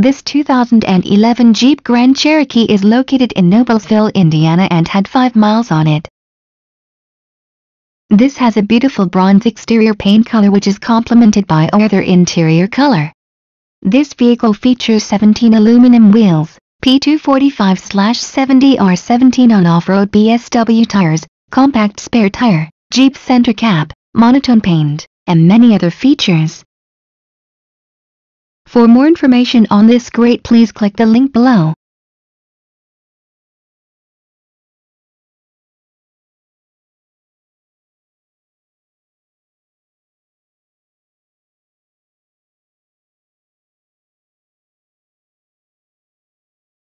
This 2011 Jeep Grand Cherokee is located in Noblesville, Indiana and had 5 miles on it. This has a beautiful bronze exterior paint color which is complemented by other interior color. This vehicle features 17 aluminum wheels, P245-70R17 on off-road BSW tires, compact spare tire, Jeep center cap, monotone paint, and many other features. For more information on this great please click the link below.